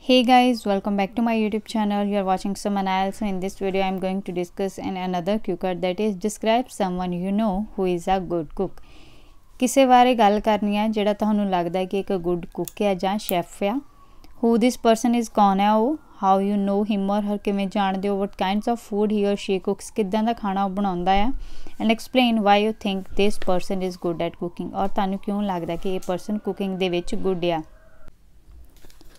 Hey guys, welcome back to my YouTube channel. You are watching Someone else. So in this video, I am going to discuss an another cooker that is describe someone you know who is a good cook. ਕਿਸੇ ਬਾਰੇ ਗੱਲ ਕਰਨੀ ਹੈ ਜਿਹੜਾ ਤੁਹਾਨੂੰ ਲੱਗਦਾ ਹੈ ਕਿ ਇੱਕ ਗੁੱਡ ਕੁੱਕ ਹੈ ਜਾਂ ਸ਼ੈਫ ਆ who this person is ਕੌਣ ਹੈ ਉਹ how you know him or her ਕਿਵੇਂ ਜਾਣਦੇ ਹੋ what kinds of food he or she cooks ਕਿਦਾਂ ਦਾ ਖਾਣਾ ਉਹ ਬਣਾਉਂਦਾ ਹੈ and explain why you think this person is good at cooking ਔਰ ਤੁਹਾਨੂੰ ਕਿਉਂ ਲੱਗਦਾ ਕਿ ਇਹ ਪਰਸਨ ਕੁਕਿੰਗ ਦੇ ਵਿੱਚ ਗੁੱਡ ਆ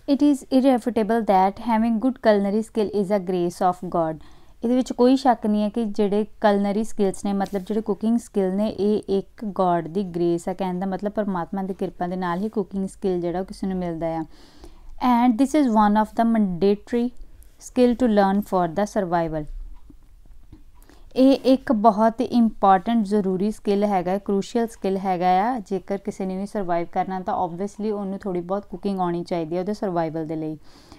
it is irrefutable that having good culinary skill is a grace of God ਇਹਦੇ ਵਿੱਚ ਕੋਈ ਸ਼ੱਕ ਨਹੀਂ ਹੈ ਕਿ ਜਿਹੜੇ ਕਲਨਰੀ ਸਕਿੱਲਸ ਨੇ, ਮਤਲਬ ਜਿਹੜੇ ਕੁਕਿੰਗ ਸਕਿੱਲ ਨੇ, ਇਹ ਇੱਕ ਗੋਡ ਦੀ ਗ੍ਰੇਸ ਹੈ ਕਹਿੰਦਾ ਮਤਲਬ ਪਰਮਾਤਮਾ ਦੀ ਕਿਰਪਾ ਦੇ ਨਾਲ ਹੀ ਕੁਕਿੰਗ ਸਕਿੱਲ ਜਿਹੜਾ ਉਹ ਕਿਸੇ ਨੂੰ ਮਿਲਦਾ ਆ। And this is one of the mandatory skill to learn for the survival ਇਹ ਇੱਕ ਬਹੁਤ ਇੰਪੋਰਟੈਂਟ ਜ਼ਰੂਰੀ ਸਕਿੱਲ ਹੈਗਾ ਕ੍ਰੂਸ਼ੀਅਲ ਸਕਿੱਲ ਹੈਗਾ ਆ। ਜੇਕਰ ਕਿਸੇ ਨੇ ਵੀ ਸਰਵਾਈਵ ਕਰਨਾ ਤਾਂ ਆਬਵੀਅਸਲੀ ਉਹਨੂੰ ਥੋੜੀ ਬਹੁਤ ਕੁਕਿੰਗ ਆਉਣੀ ਚਾਹੀਦੀ ਹੈ ਉਹਦੇ ਸਰਵਾਈਵਲ ਦੇ ਲਈ।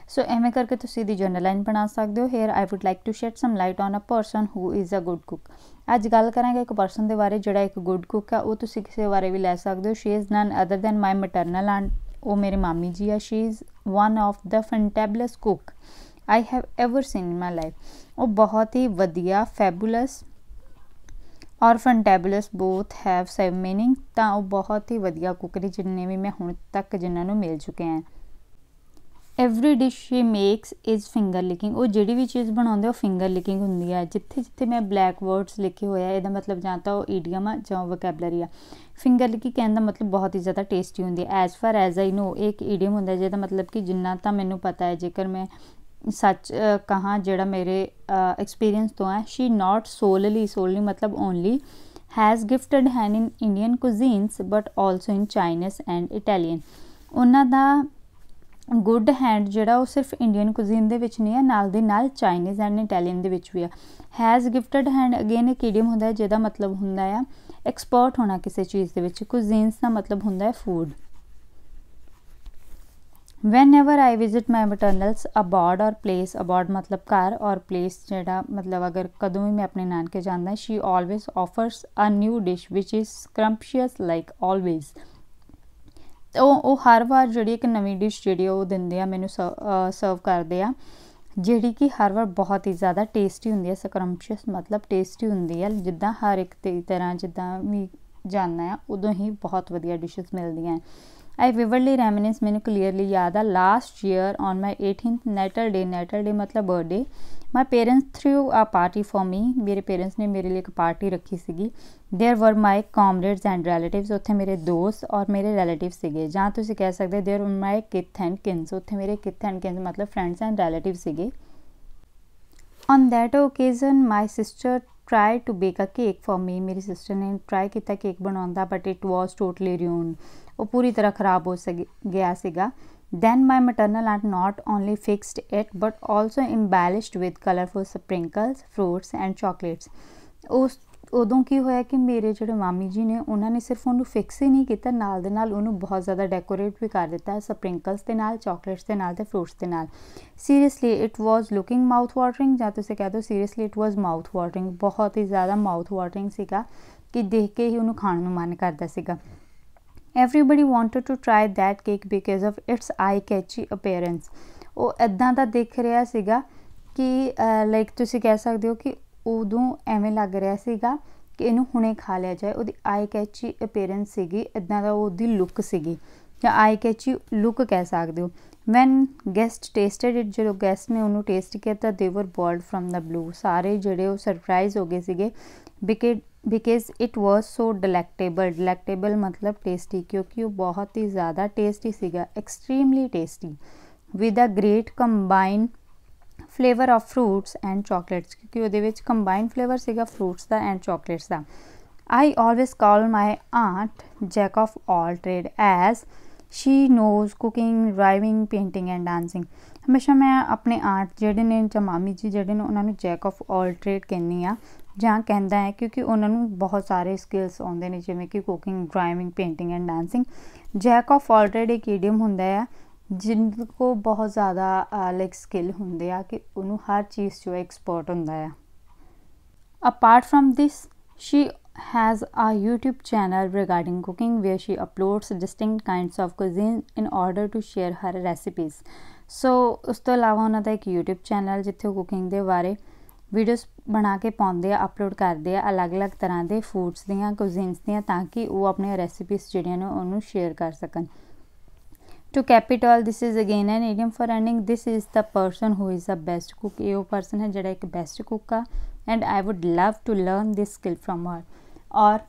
ਸੋ ਐਵੇਂ ਕਰਕੇ ਤੁਸੀਂ ਦੀ ਜਰਨਲ ਲਾਈਨ ਬਣਾ ਸਕਦੇ ਹੋ। Here I would like to shed some light on a person who is a good cook ਅੱਜ ਗੱਲ ਕਰਾਂਗੇ ਇੱਕ ਪਰਸਨ ਦੇ ਬਾਰੇ ਜਿਹੜਾ ਇੱਕ ਗੁੱਡ ਕੁਕ ਆ, ਉਹ ਤੁਸੀਂ ਕਿਸੇ ਬਾਰੇ ਵੀ ਲੈ ਸਕਦੇ ਹੋ। She is none other than my maternal aunt ਉਹ ਮੇਰੇ ਮਾਮੀ ਜੀ ਆ। She is one of the fantabulous cook I have ever seen in my life ਉਹ ਬਹੁਤ ਹੀ ਵਧੀਆ ਫੈਬੂਲਸ ਔਰ fantabulous both have same meaning ਤਾਂ ਉਹ ਬਹੁਤ ਹੀ ਵਧੀਆ ਕੁਕ ਜਿੰਨੇ ਵੀ ਮੈਂ ਹੁਣ ਤੱਕ ਜਿਨ੍ਹਾਂ ਨੂੰ ਮਿਲ ਚੁੱਕੇ ਆ every dish she makes is finger licking ਉਹ ਜਿਹੜੀ ਵੀ ਚੀਜ਼ ਬਣਾਉਂਦੇ ਉਹ ਫਿੰਗਰ ਲਿਕਿੰਗ ਹੁੰਦੀ ਹੈ ਜਿੱਥੇ ਜਿੱਥੇ ਮੈਂ ਬਲੈਕ ਵਰਡਸ ਲਿਖੇ ਹੋਇਆ ਇਹਦਾ ਮਤਲਬ ਜਾਂ ਤਾਂ ਉਹ ਈਡੀਅਮ ਆ ਜਾਂ ਵੋਕੈਬਲਰੀ ਆ। ਫਿੰਗਰ ਲਿਕਿੰਗ ਕਹਿਣ ਦਾ ਮਤਲਬ ਬਹੁਤ ਹੀ ਜ਼ਿਆਦਾ ਟੇਸਟੀ ਹੁੰਦੀ ਹੈ as far as I know ਇੱਕ ਈਡੀਅਮ ਹੁੰਦਾ ਜਿਹਦਾ ਮਤਲਬ ਕਿ ਜਿੰਨਾ ਤਾਂ ਮੈਨੂੰ ਪਤਾ ਹੈ, ਜੇਕਰ ਮੈਂ ਸੱਚ ਕਹਾ ਜਿਹੜਾ ਮੇਰੇ ਐਕਸਪੀਰੀਅੰਸ ਤੋਂ ਹੈ ਸ਼ੀ ਨਾਟ ਸੋਲਲੀ ਸੋਲਲੀ ਮਤਲਬ only has gifted hand in Indian cuisines but also in Chinese and Italian ਉਹਨਾਂ ਦਾ ਗੁੱਡ ਹੈਂਡ ਜਿਹੜਾ ਉਹ ਸਿਰਫ ਇੰਡੀਅਨ ਕੁਜ਼ੀਨ ਦੇ ਵਿੱਚ ਨਹੀਂ ਹੈ, ਨਾਲ ਦੇ ਨਾਲ ਚਾਈਨੀਜ਼ ਐਂਡ ਇਟਾਲੀਅਨ ਦੇ ਵਿੱਚ ਵੀ ਆ ਹੈਜ਼ ਗਿਫਟਡ ਹੈਂਡ ਅਗੇਨ ਇੱਕ ਇਡੀਅਮ ਹੁੰਦਾ ਹੈ, ਜਿਹਦਾ ਮਤਲਬ ਹੁੰਦਾ ਆ ਐਕਸਪਰਟ ਹੋਣਾ ਕਿਸੇ ਚੀਜ਼ ਦੇ ਵਿੱਚ। ਕੁਜ਼ੀਨਸ ਦਾ ਮਤਲਬ ਹੁੰਦਾ ਹੈ food whenever I visit my maternals abroad ਔਰ ਪਲੇਸ abroad ਮਤਲਬ ਘਰ ਔਰ ਪਲੇਸ ਜਿਹੜਾ ਮਤਲਬ ਅਗਰ ਕਦੋਂ ਵੀ ਮੈਂ ਆਪਣੇ ਨਾਨਕੇ ਜਾਂਦਾ she always offers a new dish which is scrumptious like always. ਉਹ ਉਹ ਹਰ ਵਾਰ ਜਿਹੜੀ ਇੱਕ ਨਵੀਂ ਡਿਸ਼ ਜਿਹੜੀ ਉਹ ਦਿੰਦੇ ਆ ਮੈਨੂੰ ਸਰਵ ਕਰਦੇ ਆ ਜਿਹੜੀ ਕਿ ਹਰ ਵਾਰ ਬਹੁਤ ਹੀ ਜ਼ਿਆਦਾ ਟੇਸਟੀ ਹੁੰਦੀ ਹੈ ਸਕਰੰਪਸ਼ੀਅਸ ਮਤਲਬ ਟੇਸਟੀ ਹੁੰਦੀ ਹੈ ਜਿੱਦਾਂ ਹਰ ਇੱਕ ਦੀ ਤਰ੍ਹਾਂ ਜਿੱਦਾਂ ਵੀ जाना है, उदों ही बहुत वाइया डिशिज मिलती हैं। आई विवरली रेमिनेस मैंने क्लीयरली याद आ last year on my eighteen natal day natal day मतलब birthday my parents threw a party for me मेरे पेरेंट्स ने मेरे लिए एक पार्टी रखी सी there were my comrades and relatives uh मेरे दोस्त और मेरे रैलेटिव से जहाँ तुम कह सकते देयर वर माई किथ एंड किन्स उ मेरे किथ एंड किन्स मतलब फ्रेंड्स एंड रैलेटिव से on that occasion my sister try to bake a cake for me ਮੇਰੀ ਸਿਸਟਰ ਨੇ ਟਰਾਈ ਕੀਤਾ ਕੇਕ ਬਣਾਉਣ but it was totally ruin ਉਹ ਪੂਰੀ ਤਰ੍ਹਾਂ ਖਰਾਬ ਹੋ ਗਿਆ ਸੀਗਾ then my maternal aunt not only fixed it but also embellished with colorful sprinkles fruits and chocolates ਉਸ ਉਦੋਂ ਕੀ ਹੋਇਆ ਕਿ ਮੇਰੇ ਜਿਹੜੇ ਮਾਮੀ ਜੀ ਨੇ, ਉਹਨਾਂ ਨੇ ਸਿਰਫ ਉਹਨੂੰ ਫਿਕਸ ਹੀ ਨਹੀਂ ਕੀਤਾ, ਨਾਲ ਦੇ ਨਾਲ ਉਹਨੂੰ ਬਹੁਤ ਜ਼ਿਆਦਾ ਡੈਕੋਰੇਟ ਵੀ ਕਰ ਦਿੱਤਾ ਸਪ੍ਰਿੰਕਲਸ ਦੇ ਨਾਲ ਚਾਕਲੇਟਸ ਦੇ ਨਾਲ ਤੇ ਫਰੂਟਸ ਦੇ ਨਾਲ। Seriously it was looking mouth watering ਜਾਂ ਤੁਸੀਂ ਕਹਿ ਦੋ seriously it was mouth watering ਬਹੁਤ ਹੀ ਜ਼ਿਆਦਾ ਮਾਊਥ ਵਾਟਰਿੰਗ ਸੀਗਾ ਕਿ ਦੇਖ ਕੇ ਹੀ ਉਹਨੂੰ ਖਾਣ ਨੂੰ ਮਨ ਕਰਦਾ ਸੀਗਾ। Everybody wanted to try that cake because of its eye catchy appearance ਉਹ ਇਦਾਂ ਦਾ ਦਿਖ ਰਿਹਾ ਸੀਗਾ ਕਿ ਲਾਈਕ ਤੁਸੀਂ ਕਹਿ ਸਕਦੇ ਹੋ ਕਿ ਉਦੋਂ ਐਵੇਂ ਲੱਗ ਰਿਹਾ ਸੀਗਾ ਕਿ ਇਹਨੂੰ ਹੁਣੇ ਖਾ ਲਿਆ ਜਾਏ। ਉਹਦੀ ਆਈ ਕੈਚੀ ਅਪੀਅਰੈਂਸ ਸੀਗੀ ਇਦਾਂ ਦਾ ਉਹਦੀ ਲੁੱਕ ਸੀਗੀ। ਜਾਂ ਆਈ ਕੈਚੀ ਲੁੱਕ ਕਹਿ ਸਕਦੇ ਹੋ। ਵੈਨ ਗੈਸਟ ਟੇਸਟਡ ਇਟ ਜਦੋਂ ਗੈਸਟ ਨੇ ਉਹਨੂੰ ਟੇਸਟ ਕੀਤਾ ਦੇ ਵਰ ਬੋਲਡ ਫਰਮ ਦਾ ਬਲੂ ਸਾਰੇ ਜਿਹੜੇ ਉਹ ਸਰਪ੍ਰਾਈਜ਼ ਹੋ ਗਏ ਸੀਗੇ ਬਿਕੇ ਬਿਕਾਜ਼ ਇਟ ਵਾਸ ਸੋ ਡਿਲੈਕਟੇਬਲ ਡਿਲੈਕਟੇਬਲ ਮਤਲਬ ਟੇਸਟੀ ਕਿਉਂਕਿ ਉਹ ਬਹੁਤ ਹੀ ਜ਼ਿਆਦਾ ਟੇਸਟੀ ਸੀਗਾ। Extremely tasty with a great combine flavour of fruits and chocolates ਕਿਉਂਕਿ ਉਹਦੇ ਵਿੱਚ ਕੰਬਾਈਨ ਫਲੇਵਰ ਸੀਗਾ ਫਰੂਟਸ ਦਾ and chocolates the. I always call my aunt jack of all trade as she knows cooking driving painting and dancing ਹਮੇਸ਼ਾ ਮੈਂ ਆਪਣੇ aunt ਜਿਹੜੇ ਨੇ, ਜਾਂ ਮਾਮੀ ਜੀ ਜਿਹੜੇ ਨੇ, ਉਹਨਾਂ ਨੂੰ ਜੈਕ ਆਫ ਆਲ ਟ੍ਰੇਡ ਕਹਿੰਨੀ ਆ ਜਾਂ ਕਹਿੰਦਾ ਹੈ, ਕਿਉਂਕਿ ਉਹਨਾਂ ਨੂੰ ਬਹੁਤ ਸਾਰੇ ਸਕਿੱਲਸ ਆਉਂਦੇ ਨੇ, ਜਿਵੇਂ ਕਿ cooking driving painting and dancing jack of all trade ਇੱਕ ਈਡੀਅਮ ਹੁੰਦਾ ਹੈ ਜਿੰਨ ਕੋ ਬਹੁਤ ਜ਼ਿਆਦਾ ਲਾਈਕ ਸਕਿੱਲ ਹੁੰਦੇ ਆ ਕਿ ਉਹਨੂੰ ਹਰ ਚੀਜ਼ 'ਚ ਐਕਸਪਰਟ ਹੁੰਦਾ ਆ apart from this she has a YouTube channel regarding cooking where she uploads distinct kinds of cuisine in order to share her recipes. So ਉਸ ਤੋਂ ਇਲਾਵਾ ਉਹਨਾਂ ਦਾ ਇੱਕ YouTube ਚੈਨਲ ਜਿੱਥੇ ਉਹ ਕੁਕਿੰਗ ਦੇ ਬਾਰੇ ਵੀਡੀਓਜ਼ ਬਣਾ ਕੇ ਪਾਉਂਦੇ ਆ ਅਪਲੋਡ ਕਰਦੇ ਆ, ਅਲੱਗ-ਅਲੱਗ ਤਰ੍ਹਾਂ ਦੇ ਫੂਡਸ ਦੀਆਂ ਕੁਜ਼ੀਨਸ ਦੀਆਂ ਤਾਂ ਕਿ ਉਹ ਆਪਣੀਆਂ ਰੈਸਿਪੀਜ਼ ਜਿਹੜੀਆਂ ਨੇ ਉਹਨੂੰ ਸ਼ੇਅਰ ਕਰ ਸਕਣ to capital this is again an idiom for ending this is the person who is the best cook ਇਹ ਉਹ ਪਰਸਨ ਹੈ ਜਿਹੜਾ ਇੱਕ ਬੈਸਟ ਕੁੱਕ ਆ and I would love to learn this skill from her ਔਰ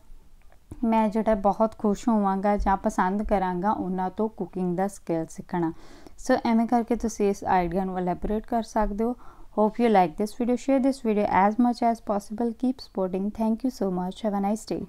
ਮੈਂ ਜਿਹੜਾ ਬਹੁਤ ਖੁਸ਼ ਹੋਵਾਂਗਾ ਜਾਂ ਪਸੰਦ ਕਰਾਂਗਾ ਉਹਨਾਂ ਤੋਂ ਕੁਕਿੰਗ ਦਾ ਸਕਿੱਲ ਸਿੱਖਣਾ ਸੋ ਐਵੇਂ ਕਰਕੇ ਤੁਸੀਂ ਇਸ ਆਈਡੀਆ ਨੂੰ ਐਲੈਬੋਰੇਟ ਕਰ ਸਕਦੇ ਹੋ hope you like this video share this video as much as possible keep supporting thank you so much have a nice day